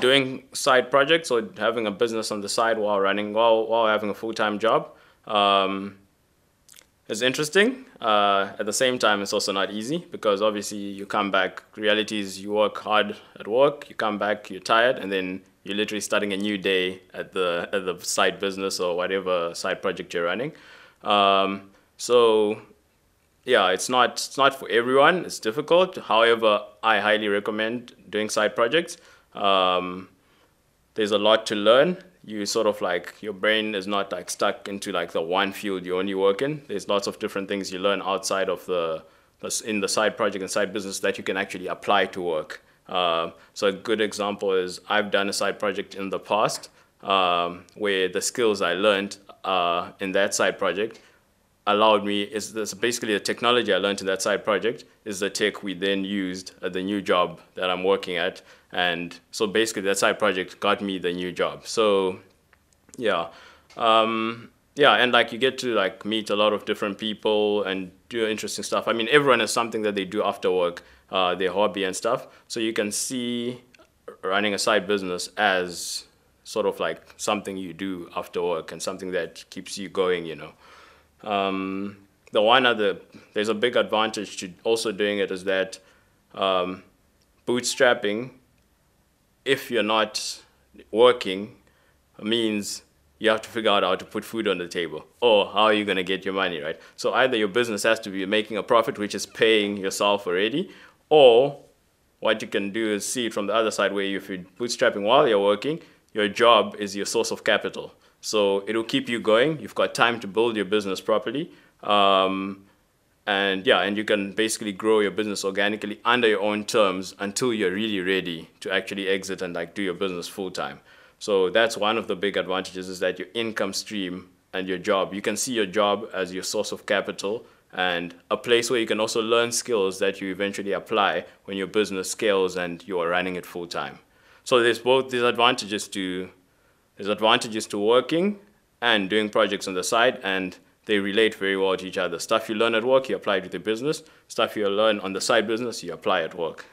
Doing side projects or having a business on the side while running, while, while having a full-time job um, is interesting. Uh, at the same time, it's also not easy because obviously you come back, reality is you work hard at work, you come back, you're tired, and then you're literally starting a new day at the, at the side business or whatever side project you're running. Um, so yeah, it's not, it's not for everyone, it's difficult. However, I highly recommend doing side projects. Um, there's a lot to learn. You sort of like your brain is not like stuck into like the one field you only work in. There's lots of different things you learn outside of the, in the side project and side business that you can actually apply to work. Uh, so a good example is I've done a side project in the past um, where the skills I learned uh, in that side project allowed me is this basically the technology I learned in that side project is the tech we then used at the new job that I'm working at. And so basically that side project got me the new job. So yeah. Um, yeah, and like you get to like meet a lot of different people and do interesting stuff. I mean, everyone has something that they do after work, uh, their hobby and stuff. So you can see running a side business as sort of like something you do after work and something that keeps you going, you know. Um, the one other, there's a big advantage to also doing it is that um, bootstrapping, if you're not working, means you have to figure out how to put food on the table or how are you going to get your money, right? So either your business has to be making a profit, which is paying yourself already, or what you can do is see it from the other side where if you're bootstrapping while you're working, your job is your source of capital. So it'll keep you going. You've got time to build your business properly. Um, and yeah, and you can basically grow your business organically under your own terms until you're really ready to actually exit and like do your business full time. So that's one of the big advantages is that your income stream and your job, you can see your job as your source of capital and a place where you can also learn skills that you eventually apply when your business scales and you are running it full time. So there's both these advantages to there's advantages to working and doing projects on the side, and they relate very well to each other. Stuff you learn at work, you apply to the business. Stuff you learn on the side business, you apply at work.